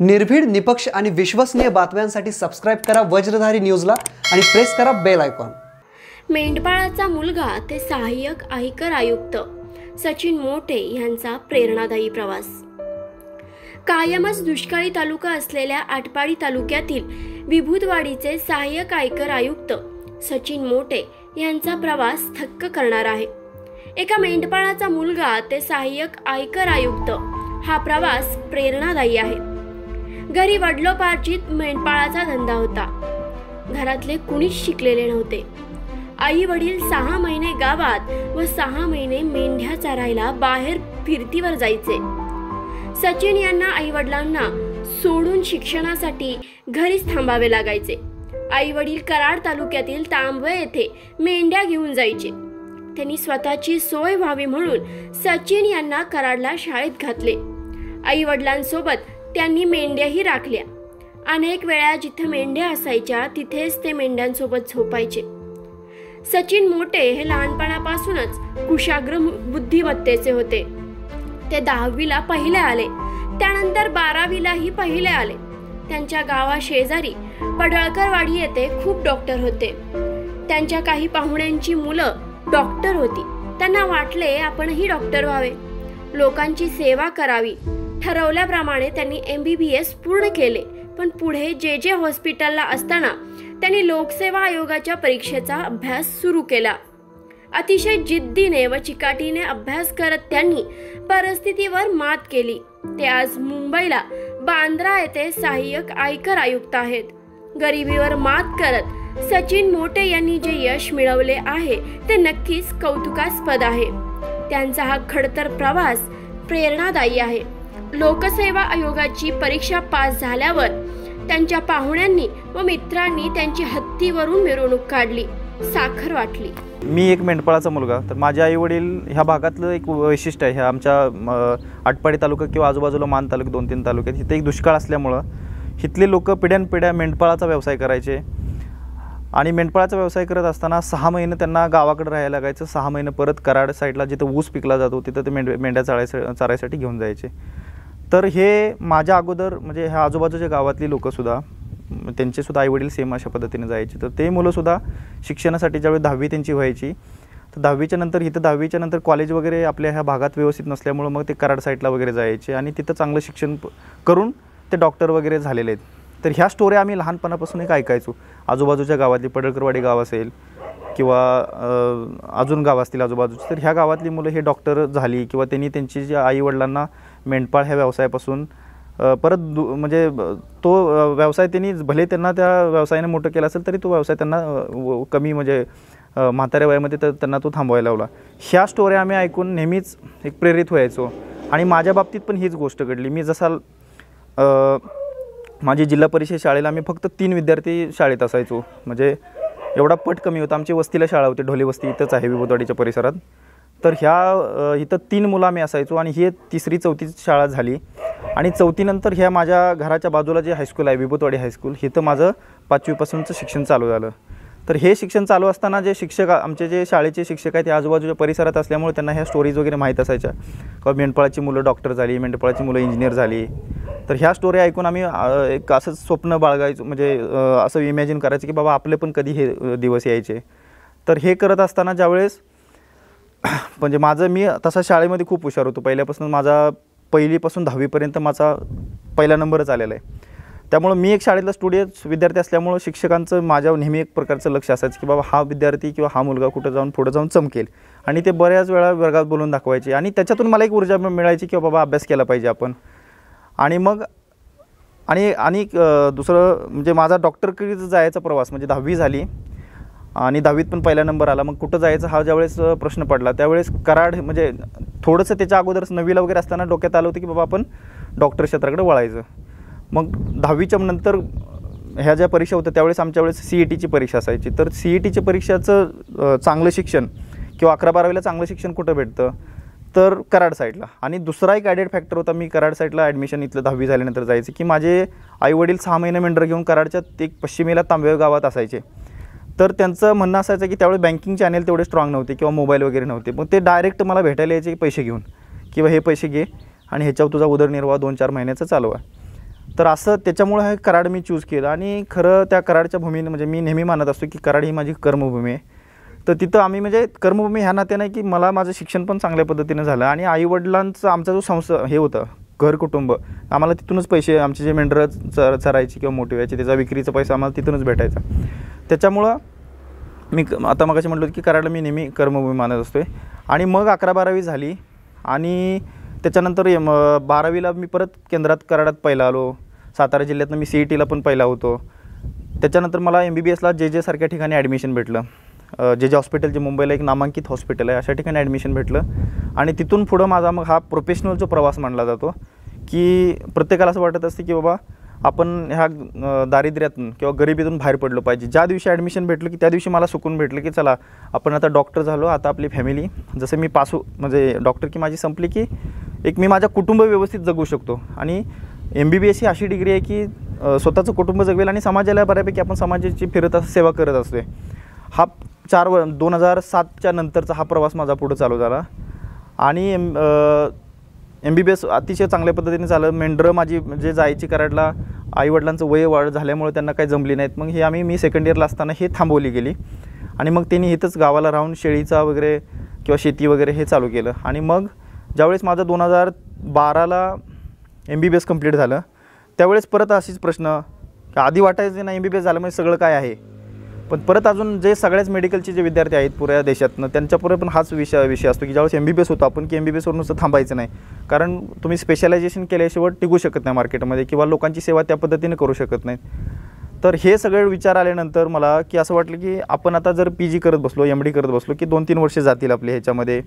निर्भीड निपक्ष आणि विश्वसनीय बातम्यांसाठी सबस्क्राईब करा वज्रधारी न्यूजला आणि प्रेस करा बेल आयकॉन मेंढपाळाचा मुलगा ते सहाय्यक आयकर आयुक्त सचिन मोटे यांचा प्रेरणादायी प्रवास. कायमच दुष्काळी तालुका असलेल्या आटपाडी तालुक्यातील विभूतवाडीचे सहाय्यक आयकर आयुक्त सचिन मोटे यांचा प्रवास थक्क करणार आहे. एका मेंढपाळाचा मुलगा ते सहाय्यक आयकर आयुक्त. हा प्रवास प्रेरणादायी आहे. घरी वडलोपार्जित मेंढपाळाचा धंदा होता. घरातले कुणीच शिकलेले नव्हते. आई वडील सहा महिने गावात व सहा महिने मेंढ्या चारायला बाहेर फिरतीवर जायचे. सचिन यांना आई वडिलांना सोडून शिक्षणासाठी घरीच थांबावे लागायचे. आई वडील कराड तालुक्यातील तांबवे येथे मेंढ्या घेऊन जायचे. त्यांनी स्वतःची सोय व्हावी म्हणून सचिन यांना कराडला शाळेत घातले. आई वडिलांसोबत त्यांनी मेंढ्याही राखल्या. अनेक वेळा जिथे मेंढ्या असायच्या तिथेच ते मेंढ्यांसोबत झोपायचे. सचिन मोटे हे लहानपणापासूनच कुशाग्र बुद्धिमत्तेचे होते. ते दहावीला पहिले आले. त्यानंतर बारावीलाही पहिले आले. त्यांच्या गावा शेजारी पडळकरवाडी येथे खूप डॉक्टर होते. त्यांच्या काही पाहुण्यांची मुलं डॉक्टर होती. त्यांना वाटले आपणही डॉक्टर व्हावे. लोकांची सेवा करावी. ठरवल्याप्रमाणे त्यांनी एम बी बी एस पूर्ण केले. पण पुढे जे जे हॉस्पिटलला असताना त्यांनी लोकसेवा आयोगाच्या परीक्षेचा अभ्यास सुरू केला. अतिशय जिद्दीने व चिकाटीने अभ्यास करत त्यांनी परिस्थितीवर मात केली. ते आज मुंबईला बांद्रा येथे सहाय्यक आयकर आयुक्त आहेत. गरिबीवर मात करत सचिन मोटे यांनी जे यश मिळवले आहे ते नक्कीच कौतुकास्पद आहे. त्यांचा हा खडतर प्रवास प्रेरणादायी आहे. लोकसेवा आयोगाची परीक्षा पास झाल्यावर त्यांच्या पाहुण्यांनी व मित्रांनी त्यांची हत्तीवरून मिरवणूक काढली साखर वाटली. मी एक मेंढपाळाचा मुलगा तर माझे आई वडील ह्या भागातलं एक वैशिष्ट्य आहे. ह्या आमच्या आटपाडी तालुका किंवा आजूबाजूला मान तालुका दोन तीन तालुक्यात तिथे एक दुष्काळ असल्यामुळं इथले लोक पिढ्यानपिढ्या मेंढपाळाचा व्यवसाय करायचे. आणि मेंढपाळाचा व्यवसाय करत असताना सहा महिने त्यांना गावाकडे राहायला लागायचं. सहा महिने परत कराड साईडला जिथं ऊस पिकला जातो तिथं ते मेंढ मेंढ्या चाळायचं चारायसाठी घेऊन जायचे. तर हे माझ्या अगोदर म्हणजे ह्या आजूबाजूच्या गावातली लोकंसुद्धा त्यांचेसुद्धा आईवडील सेम अशा पद्धतीने जायचे. तर ते मुलंसुद्धा शिक्षणासाठी ज्यावेळी दहावी त्यांची व्हायची तर दहावीच्या नंतर इथं दहावीच्या नंतर कॉलेज वगैरे आपल्या ह्या भागात व्यवस्थित नसल्यामुळं मग ते कराड साईडला वगैरे जायचे. आणि तिथं चांगलं शिक्षण करून ते डॉक्टर वगैरे झालेले आहेत. तर ह्या स्टोऱ्या आम्ही लहानपणापासून एक ऐकायचो. आजूबाजूच्या गावातली पडळकरवाडी गाव असेल किंवा अजून गाव असतील आजूबाजूची तर ह्या गावातली मुलं हे डॉक्टर झाली किंवा त्यांनी त्यांची जे आईवडिलांना मेंढपाळ ह्या व्यवसायापासून परत दु म्हणजे तो व्यवसाय त्यांनी भले त्यांना त्या व्यवसायाने मोठं केलं असेल तरी तो व्यवसाय त्यांना कमी म्हणजे म्हाताऱ्या वयामध्ये तर त्यांना तो थांबवायला लावला. ह्या स्टोऱ्या आम्ही ऐकून नेहमीच एक प्रेरित व्हायचो. आणि माझ्या बाबतीत पण हीच गोष्ट घडली. मी जसा माझी जिल्हा परिषद शाळेला आम्ही फक्त तीन विद्यार्थी शाळेत असायचो. म्हणजे एवढा पट कमी होता. आमची वस्तीला शाळा होती. ढोली वस्ती इथंच आहे विभूतवाडीच्या परिसरात. तर ह्या इथं तीन मुलं आम्ही असायचो आणि ही तिसरी चौथी शाळा झाली. आणि चौथीनंतर ह्या माझ्या घराच्या बाजूला जे हायस्कूल आहे विभूतवाडी हायस्कूल इथं माझं पाचवीपासूनचं शिक्षण चालू झालं. तर हे शिक्षण चालू असताना जे शिक्षक आमचे जे शाळेचे शिक्षक आहेत ते आजूबाजूच्या परिसरात असल्यामुळे त्यांना ह्या स्टोरीज वगैरे माहीत असायच्या. किंवा मेंढपाळाची मुलं डॉक्टर झाली मेंढपाळाची मुलं इंजिनियर झाली. तर ह्या स्टोरी ऐकून आम्ही एक असंच स्वप्न बाळगायचो म्हणजे असं इमॅजिन करायचं की बाबा आपले पण कधी हे दिवस यायचे. तर हे करत असताना ज्यावेळेस म्हणजे माझं मी तसा शाळेमध्ये खूप हुशार होतो. पहिल्यापासून माझा पहिलीपासून दहावीपर्यंत माझा पहिला नंबरच आलेला आहे. त्यामुळं मी एक शाळेतला स्टुडिओ विद्यार्थी असल्यामुळं शिक्षकांचं माझ्यावर नेहमी एक प्रकारचं लक्ष असायचं की बाबा हा विद्यार्थी किंवा हा मुलगा कुठं जाऊन पुढं जाऊन चमकेल. आणि ते बऱ्याच वेळा वर्गात बोलून दाखवायचे. आणि त्याच्यातून मला एक ऊर्जा मिळायची की बाबा अभ्यास केला पाहिजे आपण. आणि मग आणि आणि दुसरं म्हणजे माझा डॉक्टरकडे जायचा प्रवास म्हणजे दहावी झाली. आणि दहावीत पण पहिला नंबर आला. मग कुठं जायचं हा ज्यावेळेस प्रश्न पडला. त्यावेळेस कराड म्हणजे थोडंसं त्याच्या अगोदरच नवीला वगैरे असताना डोक्यात आलं होतं की बाबा आपण डॉक्टर क्षेत्राकडे वळायचं. मग दहावीच्या नंतर ह्या ज्या परीक्षा होत्या त्यावेळेस आमच्या वेळेस सी ई टीची परीक्षा असायची. तर सी ई टीच्या परीक्षाचं चांगलं शिक्षण किंवा अकरा बारावीला चांगलं शिक्षण कुठं भेटतं? तर कराड साईडला आणि दुसरा एक ॲडेड फॅक्टर होता मी कराड साईडला ॲडमिशन इथलं दहावी झाल्यानंतर जायचं की माझे आईवडील सहा महिने मेंढर घेऊन कराडच्या एक पश्चिमेला तांबेव गावात असायचे. तर त्यांचं म्हणणं असायचं की त्यावेळी बँकिंग चॅनेल तेवढे स्ट्रॉंग नव्हते किंवा मोबाईल वगैरे नव्हते. मग ते डायरेक्ट मला भेटायला यायचे पैसे घेऊन किंवा हे पैसे घे आणि ह्याच्यावर तुझा उदरनिर्वाह दोन चार महिन्याचा चालू आहे तर असं त्याच्यामुळं हे कराड मी चूज केलं. आणि खरं त्या कराडच्या भूमीने म्हणजे मी नेहमी मानत असतो की कराड ही माझी कर्मभूमी आहे. तर तिथं आम्ही म्हणजे कर्मभूमी ह्या नात्याने की मला माझं शिक्षण पण चांगल्या पद्धतीनं झालं. आणि आईवडिलांचं आमचा जो संस्था हे होतं घर कुटुंब आम्हाला तिथूनच पैसे आमचे जे मेंढरं चर चरायची किंवा मोठी व्हायची त्याचा विक्रीचा पैसा आम्हाला तिथूनच भेटायचा. त्याच्यामुळं मी क- आता मगाशी म्हटलं की कराडला मी नेहमी कर्मभूमी मानत असतो आहे आणि मग अकरा बारावी झाली. आणि त्याच्यानंतर एम बारावीला मी परत केंद्रात कराडात पहिला आलो. सातारा जिल्ह्यातनं मी सी ई टीला पण पहिला होतो. त्याच्यानंतर मला एम बी बी एसला जे जे सारख्या ठिकाणी ॲडमिशन भेटलं. जे जे हॉस्पिटल जे मुंबईला एक नामांकित हॉस्पिटल आहे अशा ठिकाणी ॲडमिशन भेटलं. आणि तिथून पुढं माझा मग हा प्रोफेशनल जो प्रवास मानला जातो की प्रत्येकाला असं वाटत असते की बाबा आपण ह्या दारिद्र्यातून किंवा गरिबीतून बाहेर पडलो पाहिजे. ज्या दिवशी ॲडमिशन भेटलं की त्या दिवशी मला सुकून भेटलं की चला आपण आता डॉक्टर झालो आता आपली फॅमिली जसं मी पासू म्हणजे डॉक्टर की माझी संपली की एक मी माझ्या कुटुंब व्यवस्थित जगू शकतो. आणि एम बी बी एस ही अशी डिग्री आहे की स्वतःचं कुटुंब जगवेल आणि समाजाला बऱ्यापैकी आपण समाजाची फिरत असं सेवा करत असतोय. हा चार व दोन हजार सातच्या नंतरचा हा प्रवास माझा पुढं चालू झाला. आणि M M B B S अतिशय चांगल्या पद्धतीने झालं. मेंढरं माझी म्हणजे जायची कराडला आईवडिलांचं वय वाढ झाल्यामुळे त्यांना काही जमली नाहीत. मग हे आम्ही मी सेकंड इयरला असताना हे थांबवली गेली. आणि मग त्यांनी इथंच गावाला राहून शेळीचा वगैरे किंवा शेती वगैरे हे चालू केलं. आणि मग ज्यावेळेस माझं दोन हजार बाराला M B B S complete झालं त्यावेळेस परत असेच प्रश्न की आधी वाटायचं ना एम बी बी एस झालं म्हणजे सगळं काय आहे? पण परत अजून जे सगळ्याच मेडिकलचे जे विद्यार्थी आहेत पुऱ्या देशातनं त्यांच्यापुढे पण हाच विषय विषय असतो की ज्यावेळेस एम बी बी एस होतो आपण की एम बी बी एसवरून थांबायचं नाही. कारण तुम्ही स्पेशलायझेशन केल्याशिवाय टिकू शकत नाही मार्केटमध्ये किंवा लोकांची सेवा त्या पद्धतीने करू शकत नाही तर हे सगळे विचार आल्यानंतर मला की असं वाटलं की आपण आता जर पी जी करत बसलो एम डी करत बसलो की दोन तीन वर्षे जातील आपली ह्याच्यामध्ये.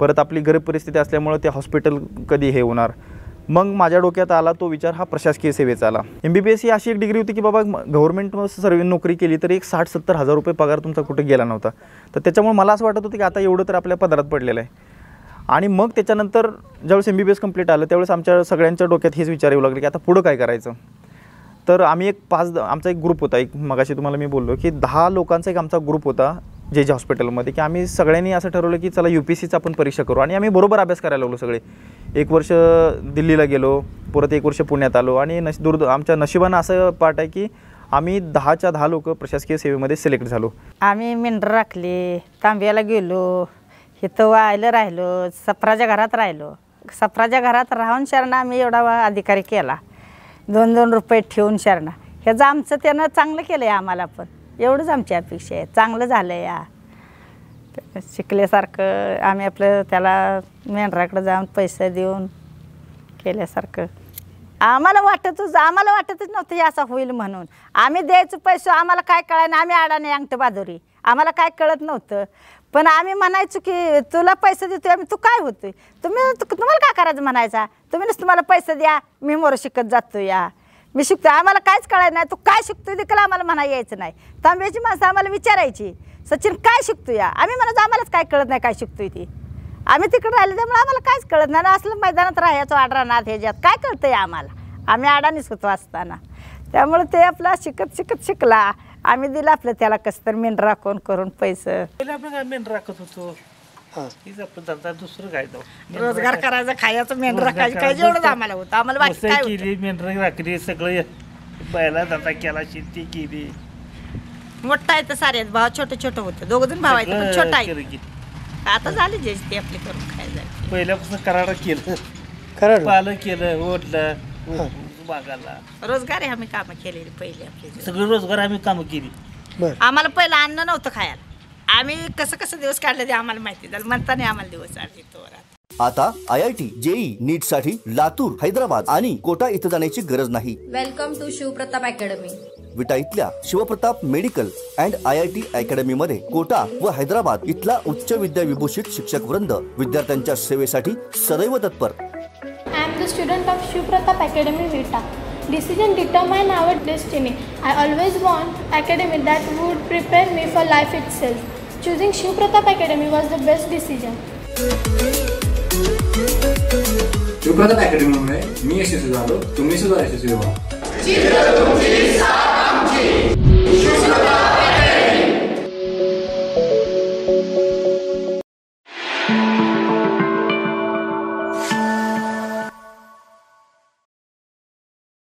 परत आपली गरीब परिस्थिती असल्यामुळं ते हॉस्पिटल कधी हे होणार? मग माझ्या डोक्यात आला तो विचार हा प्रशासकीय सेवेचा आला. एम बी बी एस ही अशी एक डिग्री होती की बाबा गव्हर्नमेंट सर्व नोकरी केली तर एक साठ सत्तर हजार रुपये पगार तुमचा कुठे गेला नव्हता. तर त्याच्यामुळे मला असं वाटत होतं की आता एवढं तर आपल्या पदरात पडलेलं आहे. आणि मग त्याच्यानंतर ज्यावेळेस M B B S complete आलं त्यावेळेस आमच्या सगळ्यांच्या डोक्यात हेच विचार येऊ लागले की आता पुढं काय करायचं? तर आम्ही एक पाच आमचा एक ग्रुप होता. एक मगाशी तुम्हाला मी बोललो की दहा लोकांचा एक आमचा ग्रुप होता जे जे हॉस्पिटलमध्ये की आम्ही सगळ्यांनी असं ठरवलं की चला यू पी सीचा आपण परीक्षा करू. आणि आम्ही बरोबर अभ्यास करायला लागलो सगळे. एक वर्ष दिल्लीला गेलो परत एक वर्ष पुण्यात आलो. आणि नश दुर्द आमच्या नशिबानं असं पाठ आहे की आम्ही दहाच्या दहा लोक प्रशासकीय सेवेमध्ये सिलेक्ट झालो. आम्ही मेंढर राखली तांब्याला गेलो इथं व्हायला राहिलो सफराच्या घरात राहिलो. सफराच्या घरात राहून शरण आम्ही एवढा वा- अधिकारी केला. दोन दोन रुपये ठेवून शरणा ह्याचं आमचं त्यानं चांगलं केलं आहे आम्हाला पण. एवढंच आमची अपेक्षा आहे. चांगलं झालं या. शिकल्यासारखं आम्ही आपलं त्याला मेंढराकडे जाऊन पैसे देऊन केल्यासारखं. आम्हाला वाटतच आम्हाला वाटतच नव्हतं हे असं होईल म्हणून. आम्ही द्यायचं पैसे आम्हाला काय कळायला आम्ही अडाणी अंगठ बाजोरी. आम्हाला काय कळत नव्हतं. पण आम्ही म्हणायचो की तुला पैसे देतो आम्ही तू काय होतोय? तुम्ही तु- तुम्हाला काय करायचं म्हणायचा? तुम्ही नुसतं मला पैसे द्या मी मोर शिकत जातो या. मी शिकतो आम्हाला कायच कळायचं नाही. तू काय शिकतोय देखील आम्हाला म्हणा यायचं नाही. तांब्याची माणसं आम्हाला विचारायची सचिन काय शिकतो या? आम्ही म्हणायचो आम्हालाच काय कळत नाही काय शिकतोय ती. आम्ही तिकडे राहिले त्यामुळे आम्हाला काहीच कळत नाही. असलं मैदानात राहायचो आडरानात ह्याच्यात काय कळतंय आम्हाला? आम्ही आडानीच होतो असताना. त्यामुळे ते आपला शिकत शिकत शिकला. आम्ही दिलं आपलं त्याला कसं तर मेंढ राखून करून पैसे. पहिले आपण काय मेंढ राखत होतो? हीच आपलं धंदा दुसरं काय. रोजगार करायचा खायचं मेंढ रोजगार राखायचं काय करायचं. जेवढंच आम्हाला होतं. आम्हाला बाकी काय होतं? केली मेंढर राखली सगळं बैला धंदा केला शेती केली. मोठा आहे तर सारे आहेत भाव छोटे छोटे होते. दोघ जण भाव आहेत पण सगळं छोटा केलं आहे की. आता झाली जे ते आपली करून खायला. पहिल्यापासून कराडा केलं. कराड? पालं केलं ओढलं. बागाला रोजगार आहे आम्ही कामं केलेली पहिले आपले सगळे रोजगार आम्ही कामं केली. बर. आम्हाला पहिलं अन्न नव्हतं खायला. आम्ही कसं कसं दिवस काढले ते आम्हाला माहिती झालं. म्हणताना आम्हाला दिवस आले तो आता आय आय टी जेई नीटसाठी लातूर हैदराबाद आणि कोटा इथं जाण्याची गरज नाही. Welcome to Shivpratap academy Vita इथल्या Shivpratap medical and I I T academy मध्ये कोटा व हैदराबाद इथला उच्च विद्या विभूषित शिक्षक वृंद विद्यार्थ्यांच्या सेवेसाठी सदैव तत्पर. The student of Shiv Pratap Academy Vita. Decision determine our destiny. I always want academy that would prepare me for life itself. Choosing Shiv Pratap Academy was the best decision. Shivpratap अकॅडमीमुळे मी यशस्वी झालो तुम्ही सुद्धा यशस्वी व्हा